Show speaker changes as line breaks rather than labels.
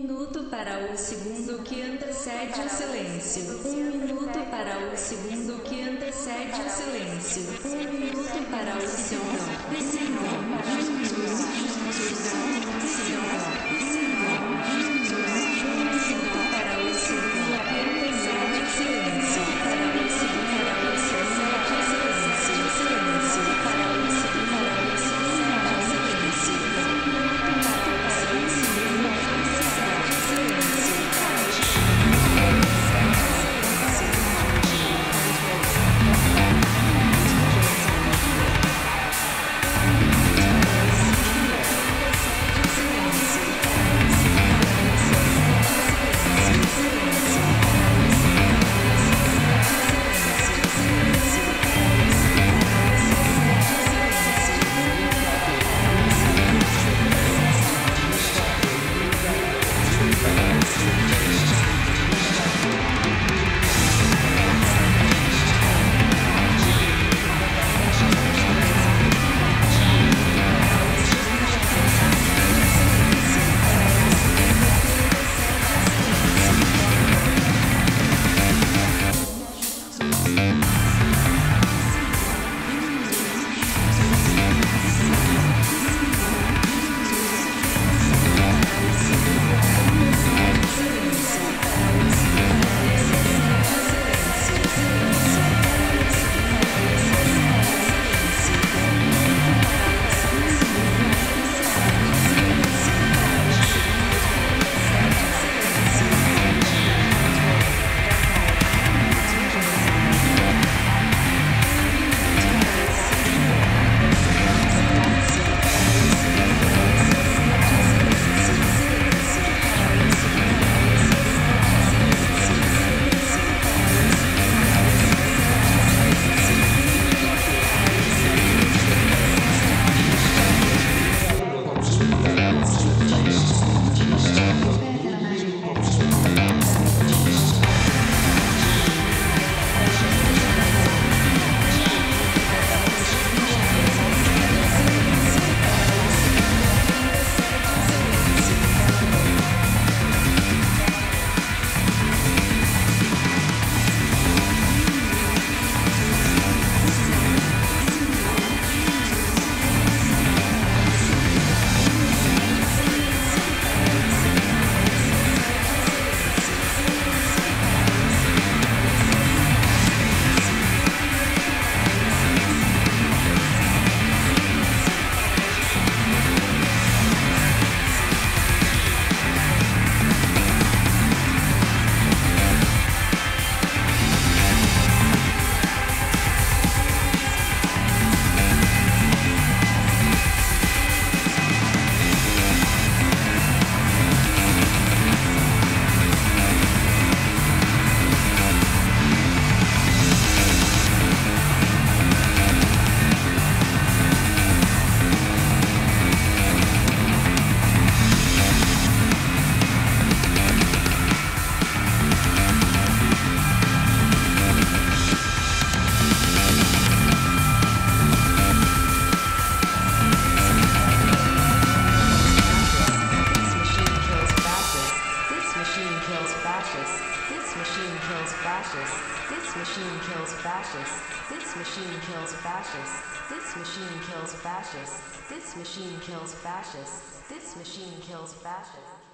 minuto para o segundo que antecede o silêncio. Um minuto para o segundo que antecede o silêncio. Um minuto para o segundo.
Fascists. This machine kills fascist. This machine kills fascists. This machine kills fascists. This machine kills fascists. This machine kills fascists. This machine kills fascists.